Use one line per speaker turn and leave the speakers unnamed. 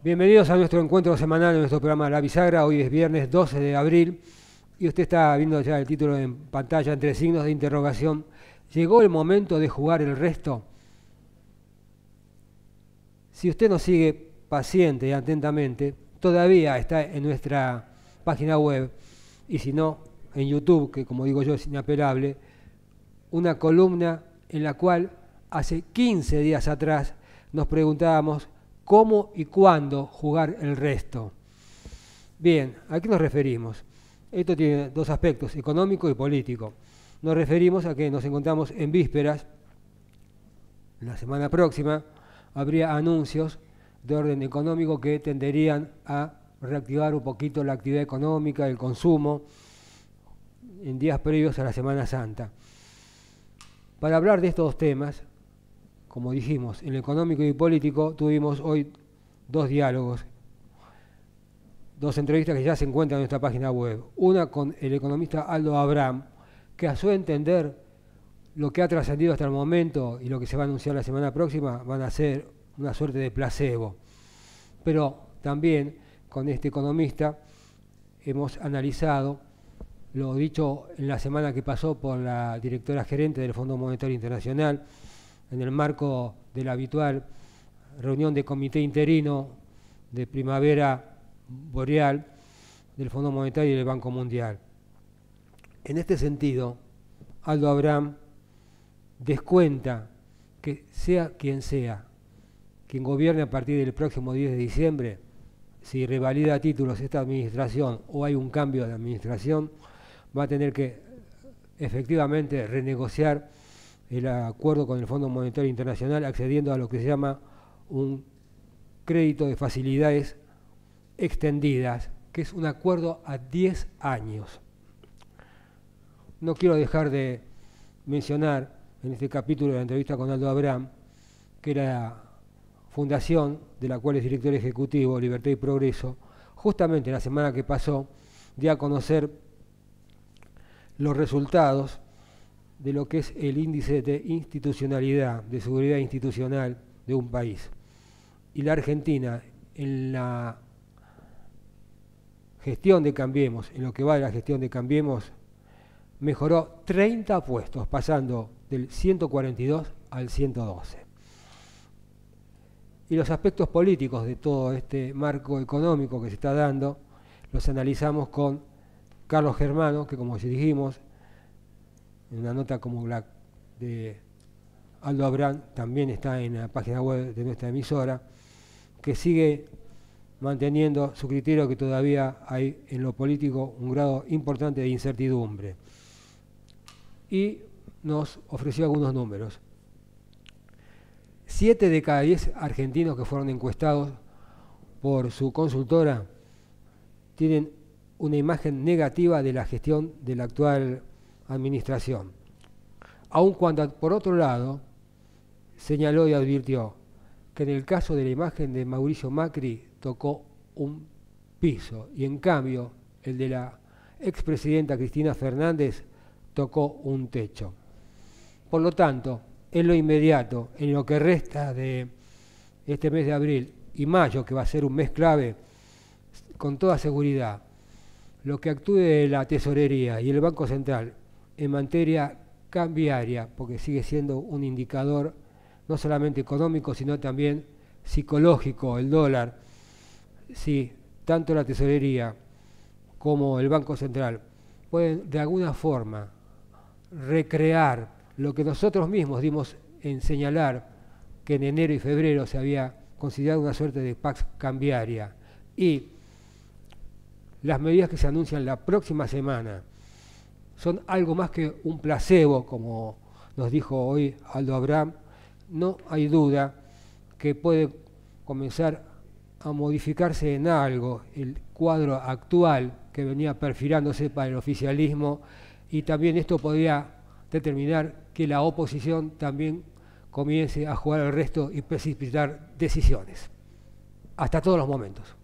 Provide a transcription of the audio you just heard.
Bienvenidos a nuestro encuentro semanal de nuestro programa La Bisagra. Hoy es viernes 12 de abril y usted está viendo ya el título en pantalla entre signos de interrogación. ¿Llegó el momento de jugar el resto? Si usted nos sigue paciente y atentamente, todavía está en nuestra página web y si no, en YouTube, que como digo yo es inapelable, una columna en la cual hace 15 días atrás nos preguntábamos cómo y cuándo jugar el resto. Bien, ¿a qué nos referimos? Esto tiene dos aspectos, económico y político. Nos referimos a que nos encontramos en vísperas, la semana próxima, habría anuncios de orden económico que tenderían a reactivar un poquito la actividad económica, el consumo, en días previos a la Semana Santa. Para hablar de estos temas, como dijimos, en lo económico y político, tuvimos hoy dos diálogos, dos entrevistas que ya se encuentran en nuestra página web. Una con el economista Aldo Abraham, que a su entender lo que ha trascendido hasta el momento y lo que se va a anunciar la semana próxima van a ser una suerte de placebo. Pero también con este economista hemos analizado lo dicho en la semana que pasó por la directora gerente del Fondo Monetario Internacional, en el marco de la habitual reunión de comité interino de primavera boreal del Fondo Monetario y del Banco Mundial. En este sentido, Aldo Abraham descuenta que sea quien sea, quien gobierne a partir del próximo 10 de diciembre, si revalida títulos esta administración o hay un cambio de administración, va a tener que efectivamente renegociar el acuerdo con el Fondo Monetario Internacional accediendo a lo que se llama un crédito de facilidades extendidas, que es un acuerdo a 10 años. No quiero dejar de mencionar en este capítulo de la entrevista con Aldo Abraham que la fundación de la cual es director ejecutivo, Libertad y Progreso, justamente la semana que pasó, dio a conocer los resultados de lo que es el índice de institucionalidad, de seguridad institucional de un país. Y la Argentina, en la gestión de Cambiemos, en lo que va de la gestión de Cambiemos, mejoró 30 puestos, pasando del 142 al 112. Y los aspectos políticos de todo este marco económico que se está dando, los analizamos con Carlos Germano, que como dijimos, en una nota como la de Aldo Abrán, también está en la página web de nuestra emisora, que sigue manteniendo su criterio que todavía hay en lo político un grado importante de incertidumbre. Y nos ofreció algunos números. Siete de cada diez argentinos que fueron encuestados por su consultora tienen una imagen negativa de la gestión de la actual administración. Aun cuando, por otro lado, señaló y advirtió que en el caso de la imagen de Mauricio Macri tocó un piso y en cambio el de la expresidenta Cristina Fernández tocó un techo. Por lo tanto, en lo inmediato, en lo que resta de este mes de abril y mayo, que va a ser un mes clave, con toda seguridad, lo que actúe la tesorería y el Banco Central en materia cambiaria, porque sigue siendo un indicador no solamente económico, sino también psicológico, el dólar, si tanto la tesorería como el Banco Central pueden de alguna forma recrear lo que nosotros mismos dimos en señalar que en enero y febrero se había considerado una suerte de pax cambiaria. Y las medidas que se anuncian la próxima semana son algo más que un placebo, como nos dijo hoy Aldo Abraham, no hay duda que puede comenzar a modificarse en algo el cuadro actual que venía perfilándose para el oficialismo y también esto podría determinar que la oposición también comience a jugar el resto y precipitar decisiones. Hasta todos los momentos.